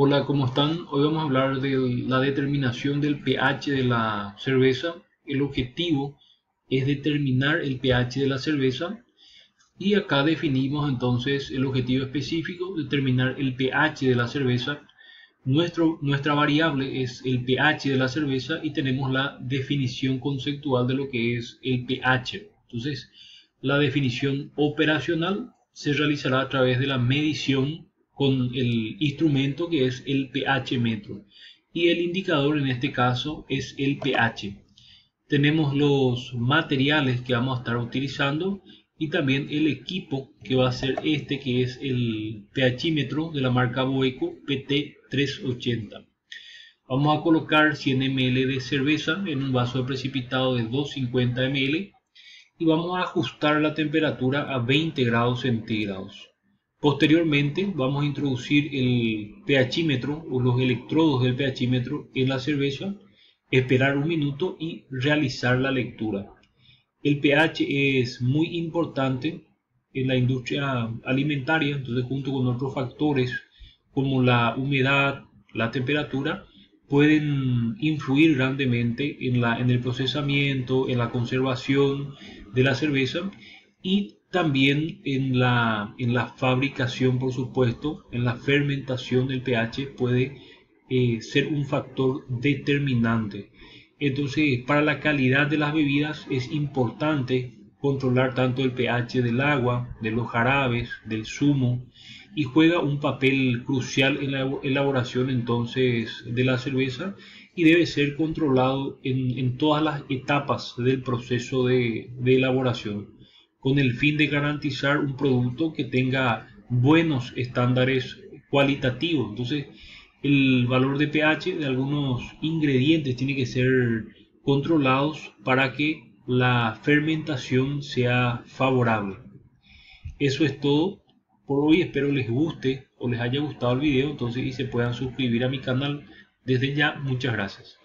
Hola, ¿cómo están? Hoy vamos a hablar de la determinación del pH de la cerveza. El objetivo es determinar el pH de la cerveza y acá definimos entonces el objetivo específico, determinar el pH de la cerveza. Nuestro, nuestra variable es el pH de la cerveza y tenemos la definición conceptual de lo que es el pH. Entonces, la definición operacional se realizará a través de la medición con el instrumento que es el pH metro y el indicador en este caso es el pH. Tenemos los materiales que vamos a estar utilizando y también el equipo que va a ser este que es el pHímetro de la marca Boeco PT380. Vamos a colocar 100 ml de cerveza en un vaso precipitado de 250 ml y vamos a ajustar la temperatura a 20 grados centígrados. Posteriormente vamos a introducir el pHímetro o los electrodos del pHímetro en la cerveza, esperar un minuto y realizar la lectura. El pH es muy importante en la industria alimentaria, entonces junto con otros factores como la humedad, la temperatura, pueden influir grandemente en, la, en el procesamiento, en la conservación de la cerveza y también en la, en la fabricación, por supuesto, en la fermentación del pH puede eh, ser un factor determinante. Entonces, para la calidad de las bebidas es importante controlar tanto el pH del agua, de los jarabes, del zumo, y juega un papel crucial en la elaboración entonces de la cerveza y debe ser controlado en, en todas las etapas del proceso de, de elaboración con el fin de garantizar un producto que tenga buenos estándares cualitativos. Entonces, el valor de pH de algunos ingredientes tiene que ser controlados para que la fermentación sea favorable. Eso es todo por hoy. Espero les guste o les haya gustado el video entonces y se puedan suscribir a mi canal. Desde ya, muchas gracias.